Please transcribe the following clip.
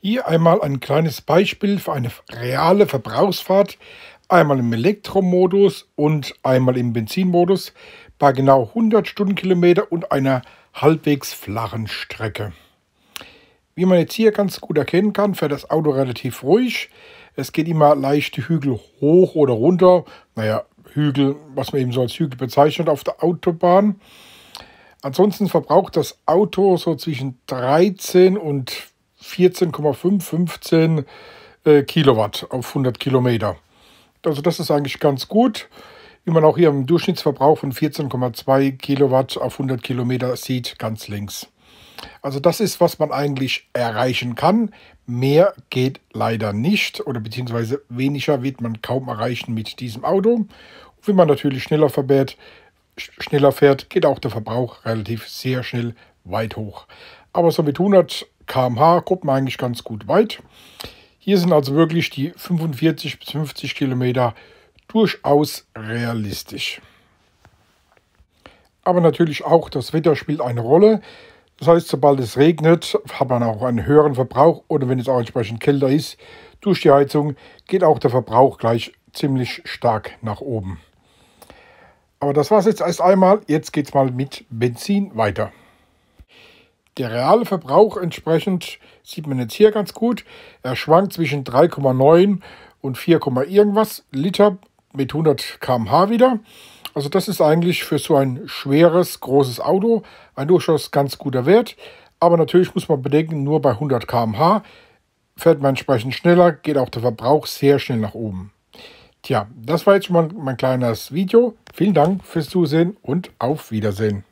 Hier einmal ein kleines Beispiel für eine reale Verbrauchsfahrt, einmal im Elektromodus und einmal im Benzinmodus bei genau 100 Stundenkilometer und einer halbwegs flachen Strecke. Wie man jetzt hier ganz gut erkennen kann, fährt das Auto relativ ruhig. Es geht immer leichte Hügel hoch oder runter. Naja, Hügel, was man eben so als Hügel bezeichnet auf der Autobahn. Ansonsten verbraucht das Auto so zwischen 13 und 14,5, 15 äh, Kilowatt auf 100 Kilometer. Also das ist eigentlich ganz gut, wie man auch hier im Durchschnittsverbrauch von 14,2 Kilowatt auf 100 Kilometer sieht, ganz links. Also das ist, was man eigentlich erreichen kann. Mehr geht leider nicht oder beziehungsweise weniger wird man kaum erreichen mit diesem Auto. Wenn man natürlich schneller fährt, schneller fährt, geht auch der Verbrauch relativ sehr schnell weit hoch. Aber so mit 100 km/h kommt man eigentlich ganz gut weit. Hier sind also wirklich die 45 bis 50 Kilometer durchaus realistisch. Aber natürlich auch das Wetter spielt eine Rolle. Das heißt, sobald es regnet, hat man auch einen höheren Verbrauch oder wenn es auch entsprechend kälter ist, durch die Heizung geht auch der Verbrauch gleich ziemlich stark nach oben. Aber das war es jetzt erst einmal. Jetzt geht es mal mit Benzin weiter. Der reale Verbrauch entsprechend sieht man jetzt hier ganz gut. Er schwankt zwischen 3,9 und 4, irgendwas Liter mit 100 km/h wieder. Also das ist eigentlich für so ein schweres, großes Auto ein durchaus ganz guter Wert. Aber natürlich muss man bedenken, nur bei 100 km/h fährt man entsprechend schneller, geht auch der Verbrauch sehr schnell nach oben. Tja, das war jetzt schon mal mein kleines Video. Vielen Dank fürs Zusehen und auf Wiedersehen.